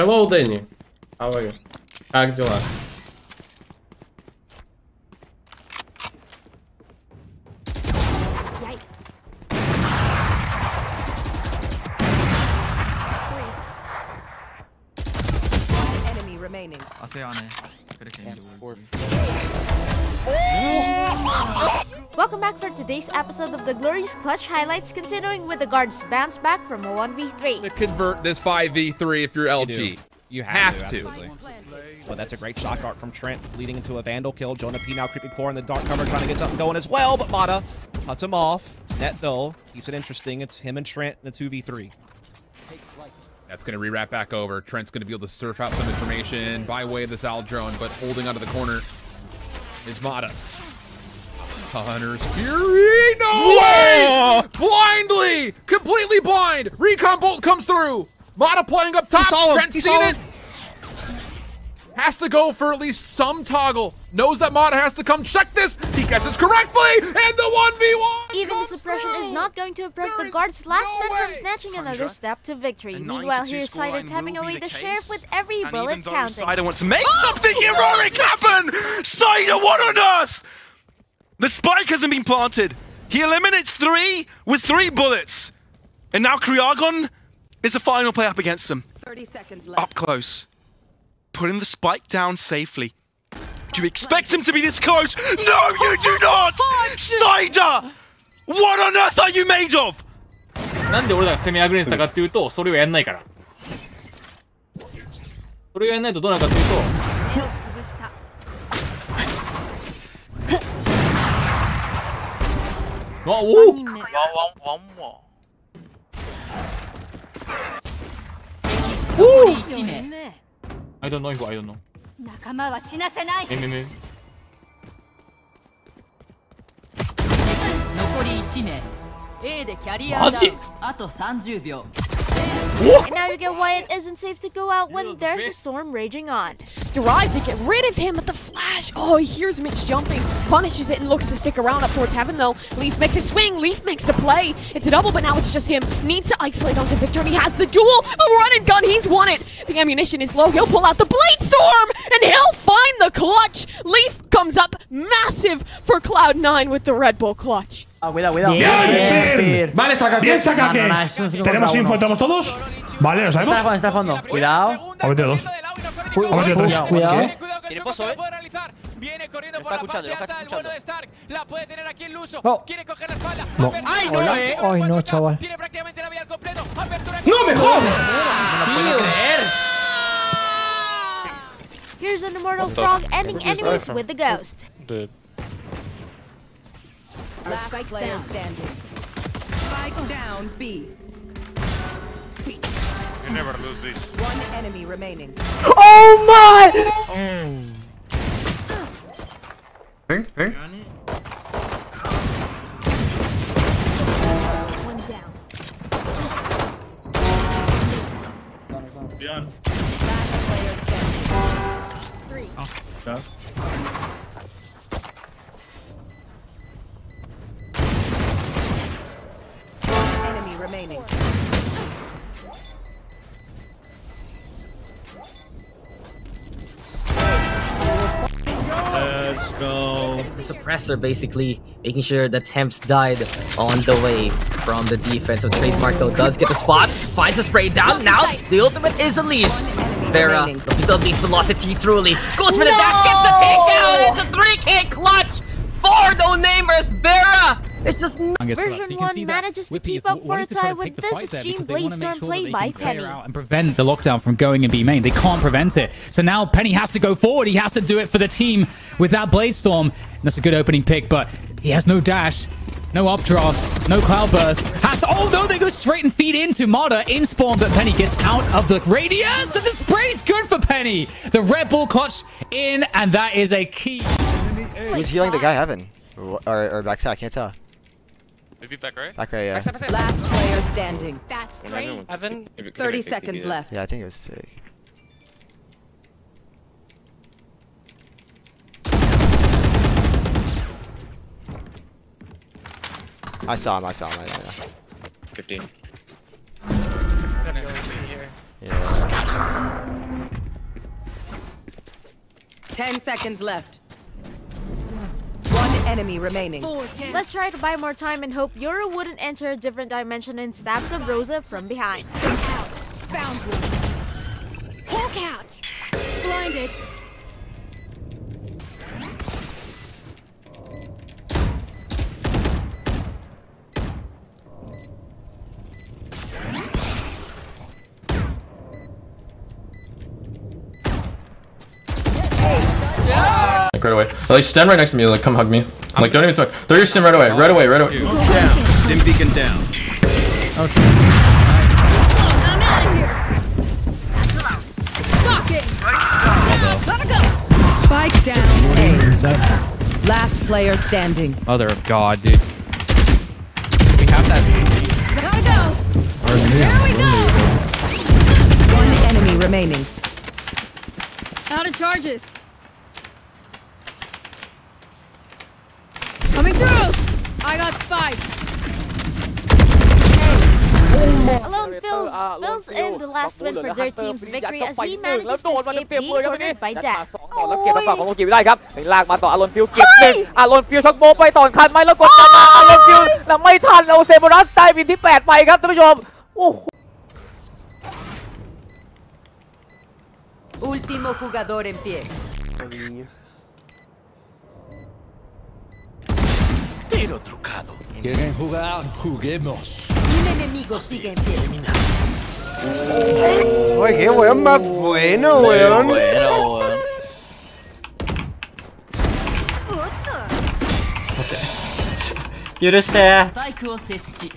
Hello, Дэнни. Как дела? Today's episode of the Glorious Clutch Highlights, continuing with the guards bounce back from a 1v3. to convert this 5v3 if you're LG. You have, Have to. to. But that's a great shot dart from Trent, leading into a Vandal kill. Jonah P now creeping forward in the dark cover, trying to get something going as well. But Mata cuts him off. Net though keeps it interesting. It's him and Trent in a 2v3. That's going to rewrap back over. Trent's going to be able to surf out some information by way of this owl drone, but holding onto the corner is Mata. Hunter's Fury! No way! Blindly! Completely blind! Recon Bolt comes through! Mata playing up top. saw him. Trent He saw it. him. Has to go for at least some toggle. Knows that Mata has to come check this. He guesses correctly, and the 1v1 Even the comes suppression is not going to impress There the guards last no man way. from snatching another step to victory. a Meanwhile, here's Cider tapping away the the sheriff with every And bullet even though counting. Cider wants to make something heroic happen! Cider, what on earth? The spike hasn't been planted. He eliminates three with three bullets. And now Kriagon is the final play up against them. 30 seconds left. Up close. Putting the spike down safely. Do you expect him to be this close? No, you do not! Cider! What on earth are you made of? なんで俺らが攻めあぐれてたかっていうと、それをやんないから。それをやんないとどうなるかっていうと、 手を潰した。あ、おお3人目。4人目。I don't know if I don't know. 仲間は死なせない。えめめ。残り1名 A でキャリアダウマジ？ンあと30秒 And now you get why it isn't safe to go out when there's a storm raging on. Drive to get rid of him, but the flash. Oh, he hears Mitch jumping, punishes it, and looks to stick around up towards heaven though. Leaf makes a swing, Leaf makes a play. It's a double, but now it's just him. Needs to isolate onto Victor, and he has the duel. The run and gun, he's won it. The ammunition is low. He'll pull out the blade storm, and he'll find the clutch. Leaf comes up massive for Cloud9 with the Red Bull clutch. Cuidado, cuidado. Bien, Vale, saca Bien, que. saca que. No, no, ¿Tenemos info? uno. ¿Tenemos todos? Vale, ¿lo sabemos? Está al fondo, está al fondo. Cuidado. Ha metido dos. Ha metido tres. cuidado. Tiene pozo, eh. Viene corriendo por la parte alta, el bueno de Stark. La puede tener aquí en Luso. No. Quiere coger la espalda. No. ¡Ay, no, Hola. eh! Ay, no, chaval. Tiene prácticamente la vía al completo. Apertura. ¡No me jodas! Here's an immortal frog ending enemies with the ghost. Last player standing. Spike down B. You never lose this. One enemy remaining. Oh my! One down. Last player standing. Three. Oh. Enemy remaining The suppressor basically making sure the temps died on the way from the defense. So Trademark though does get the spot, finds the spray down. Now the ultimate is unleashed. Vera the looking to unleash velocity truly. Goes for the dash, gets the takedown. It's a 3k clutch for no namers. Vera! It's just Version 1 manages to keep up for a tie with this extreme Blade Storm play by Penny. and prevent the lockdown from going and B main. They can't prevent it. So now Penny has to go forward. He has to do it for the team with that Blade Storm. And that's a good opening pick, but he has no dash. No updrafts, no cloudburst. Has to, oh no, they go straight and feed into Mata in spawn, but Penny gets out of the radius, and the spray's good for Penny. The Red Bull clutch in, and that is a key. Who's healing the guy heaven? Or, or backside, I can't tell. Maybe back right? Back right, yeah. Last player standing. That's three. Evan, 30 seconds left. Yeah, I think it was fake. I saw him, I saw him, I saw him. 15. Yeah. 10 seconds left. One enemy remaining. Let's try to buy more time and hope Yoru wouldn't enter a different dimension and stab up Rosa from behind. Found one. Hulk out. Blinded. Like right away. Like stand right next to me. Like come hug me. Like don't even smoke. Throw your stim right away. Right away. Right away. Down. Stim beacon down. Spike down. A. Last player standing. Mother of God, dude. We have that. Gotta go. Here we go. One enemy remaining. Out of charges. I got spike. Alone fills, fills in the last win for their team's victory as he manages to escape being cornered by Dak. แล้วเก็บมาฝั่งของโมกิไม่ได้ครับลากมาต่ออารอนฟิลเก็บหนึ่งอารอนฟิลช็อกโมไปต่อคันไหมแล้วกดกันมาอารอนฟิลแล้วไม่ทันเอาเซโบรัสได้บินที่ 8 ไปครับท่านผู้ชมโอ้โห Último jugador en pie. Tiro trucado. ¿Quieren jugar? Juguemos. Un enemigo sigue en pie. Uy, qué weón más bueno, weón. Yurushite. バイクを設置。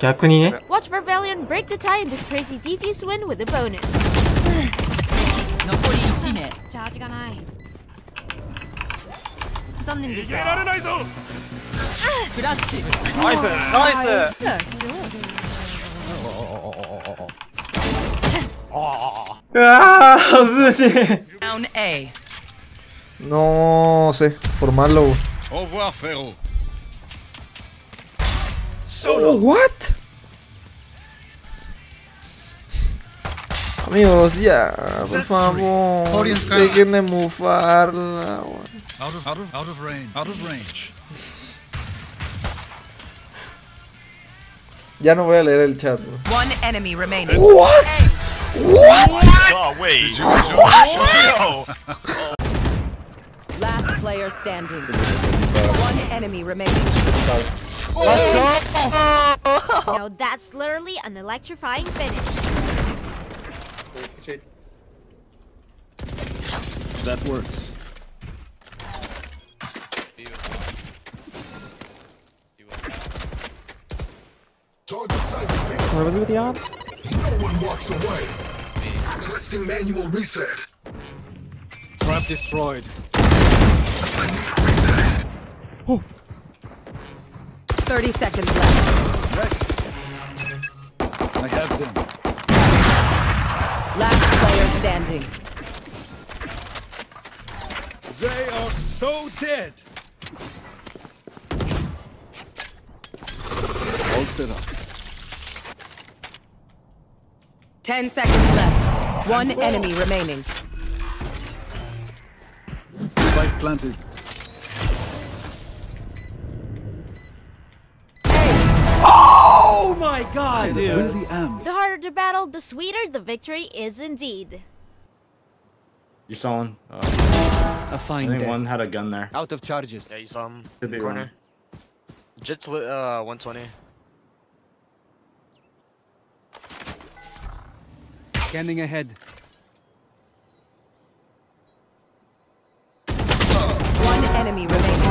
逆にね。 Watch for Valiant break the tie in this crazy defuse win with a bonus. 残り1名。チャージがない。残念でした。入れられないぞクラッチ。ナイスナイス あー、危ね Down A. No sé, formarlo. Au revoir, Oh, what? Amigos, ya, por favor. Dejen de mufarla. Out of, out of, out of range. Out of range. Ya no voy a leer el chat. bro. One enemy remaining. What? What? Oh, wait. Last player standing. One enemy remaining. Now that's literally an electrifying finish. That works. Where was he with the op? Trap destroyed. Thirty seconds left. Rex! I have them. Last player standing. They are so dead. All set up. Ten seconds left. One enemy remaining. Spike planted. My god, dude. Really am. The harder the battle, the sweeter the victory is indeed. You saw one. Uh, A I fine think death. one had a gun there. Out of charges. Yeah, you saw him. Could be corner. wrong. Jit's lit, uh 120. Scanning ahead. One enemy remaining.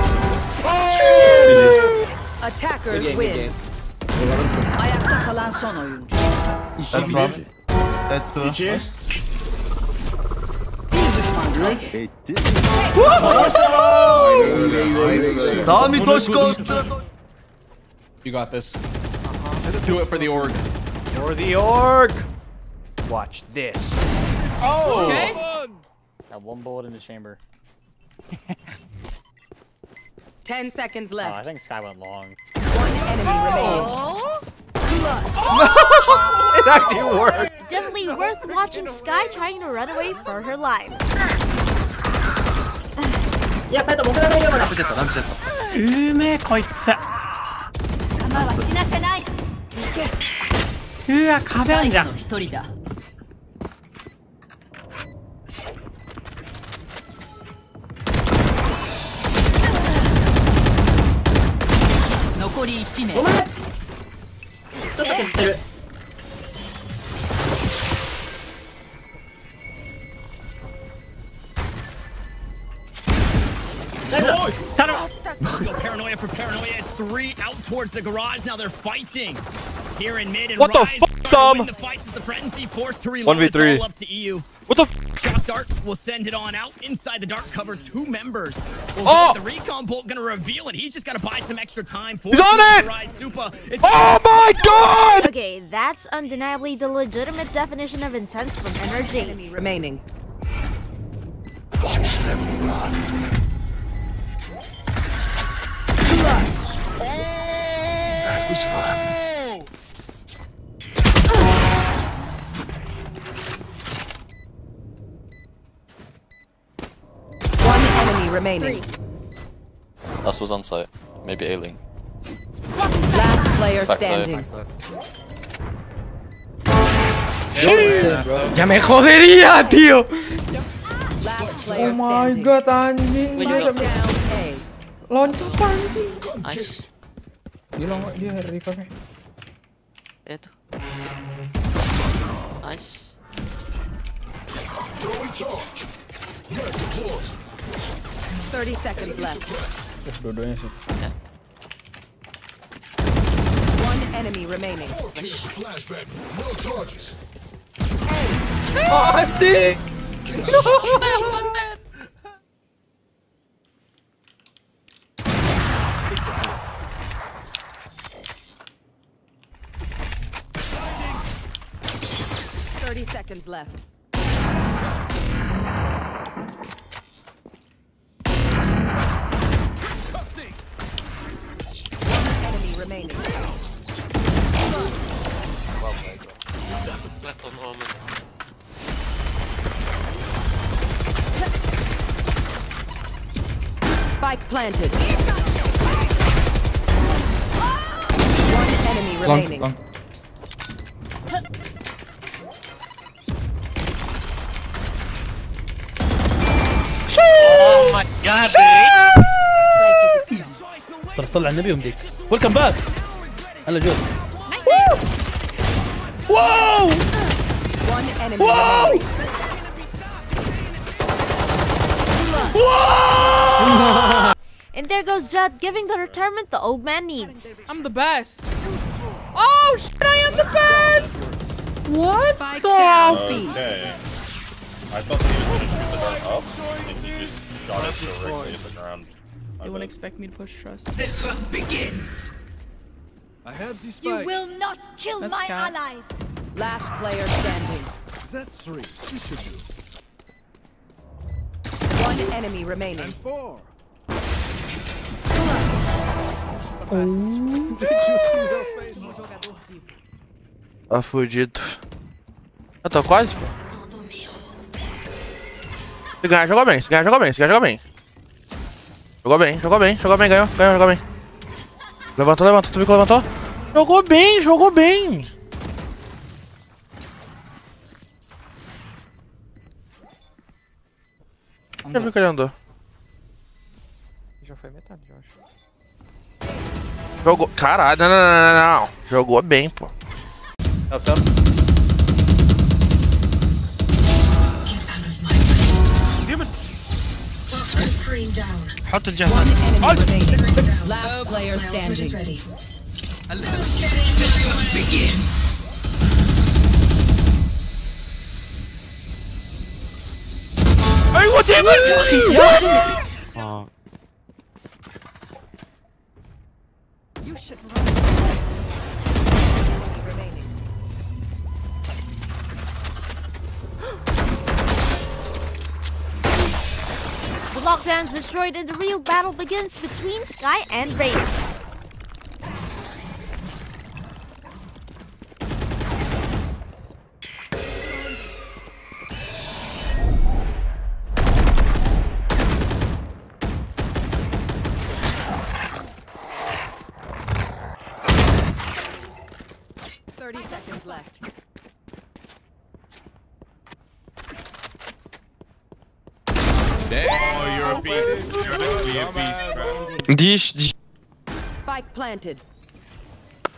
Attackers Good game, good win. Game. Ayakta kalan son oyuncu. İşi bitti. That's the. Bir düşman kaldı. Etti. Sami Toshko. You got this. Do it for the org. You're the org. Watch this. Oh! Got one bullet in the chamber. Ten seconds left. Oh, I think Sky went long. Enemy remaining. it actually worked. Definitely worth watching Sky trying to run away for her life. いや、サイト僕らのような。ランプジェット、ランプジェット。うめえ、こいつ。弾は死なせないうわ、壁あんじゃん。一人だ。残り1名。ごめんちょっと削ってる。Paranoia for paranoia. It's three out towards the garage. Now they're fighting. Here in mid and What the fuck, trying to Sam? The fights as the frenzy forced to reload. 1v3. It's all up to EU. What the f Shock Dart will send it on out inside the dark cover. Two members. Well, Oh! The recon bolt gonna reveal it. He's just gotta buy some extra time for He's on it! Super. It's Oh my god! Okay, that's undeniably the legitimate definition of intense from NRG. Remaining. One enemy remaining. Last was on site. Maybe ailing. Last player Backside. standing. Ya me jodería, tío. Oh my standing. god, anjing. Spike Dia down A. loncat anjing. Nice. Dia long dia revive. Itu. Nice. Thirty seconds left. Dua-duanya sih. One enemy remaining. Oh, anjing. Thirty seconds left. Spike planted. One enemy Long, remaining. long. Oh my god, ترى صل على النبي ومديك ويلكم باك هلا جود enemy Wow! remaining. And there goes Judd giving the retirement the old man needs. I'm the best. Oh shit, I am the best! What the Okay. I thought he was gonna shoot the dart up, and he just shot it directly at the ground. My They wouldn't expect me to push trust. The hunt begins. I have the You will not kill That's my cat. allies. Last player standing. That's three. We should do. One enemy remaining. And four. Tá fudido. Eu tô quase, pô. Se ganhar, jogou bem. Se ganhar, jogou bem. Se ganhar, jogou bem. Jogou bem, jogou bem, jogou bem, ganhou, ganhou, jogou bem. Levantou, levantou, tu viu que levantou? Jogou bem, jogou bem. Já viu que ele andou. Já foi metade, eu acho. Jogou. Caralho, não, não, não, não, não. Jogou bem, pô. حط الجهاز One enemy remaining. Last player standing. ايوه تعمل Should remaining. Good lockdown's destroyed and the real battle begins between Sky and Raiden. You're definitely a beast, bro. Dish, dish. Spike planted.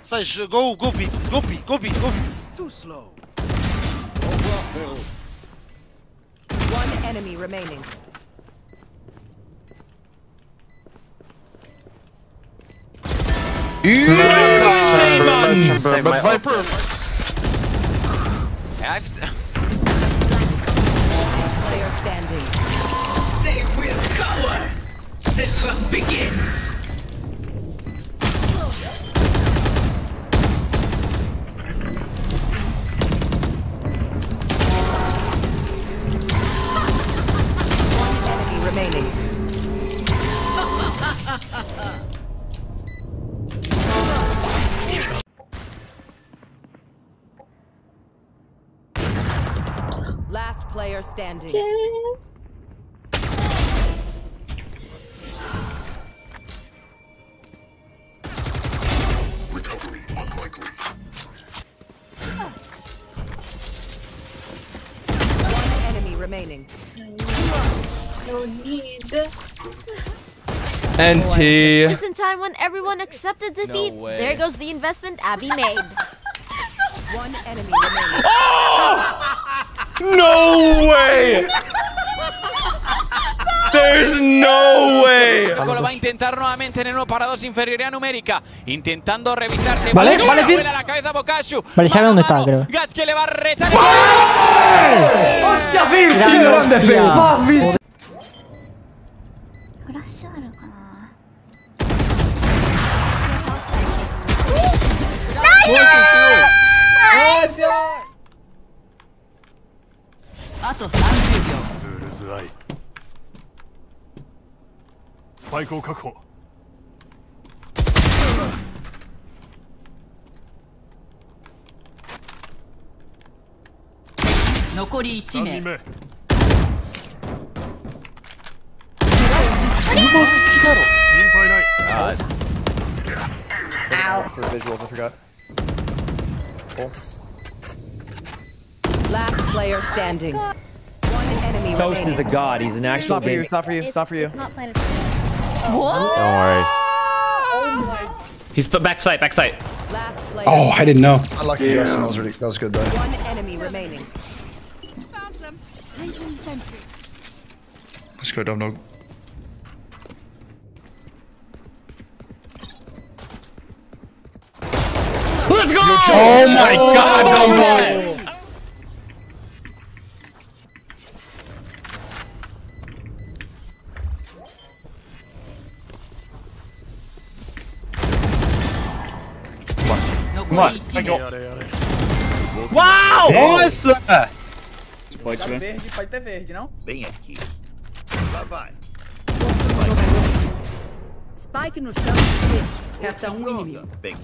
Sage, go, go B, go B, go B, go B. Too slow. One enemy remaining. Chamber, but Viper. The hunt begins. Enemy remaining. Last player standing. No need. NT. Just in time when everyone accepted defeat, way. there goes the investment Abby made. One enemy remaining. No way! There's no way! Lo va a intentar nuevamente en uno para dos inferioridad numérica. Intentando revisarse. Vale, Vale, vale, vuela la cabeza Bokashu. Vale, sabe dónde está, creo. Gats que le va a retar. ¡Hostia, Phil! ¡Qué grande, Phil! あと30秒。ルールズアイ。スパイクを確保。残り1三人名。目。心配ない。Uh, for visuals, I forgot. Cool. Last player standing. One enemy Toast remaining. is a god. He's an actual It's not for you. big. It's not for you. It's not for you. It's not planted for. What? Don't worry. Oh. He's put back sight, back sight. Oh, I didn't know. Unlucky, Yeah. yes, that was really, that was good though. One enemy remaining. Found them. Placing sentry. Let's go, DumbDog. Oh my god, on, thank you. Wow! Nossa! Pode Verde, pode ter verde, não? Bem aqui. Lá vai. Spike no chão. Resta um inimigo. Bem.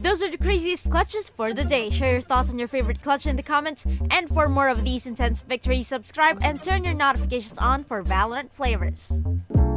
Those are the craziest clutches for the day. Share your thoughts on your favorite clutch in the comments. And for more of these intense victories, subscribe and turn your notifications on for Valorant Flavorz.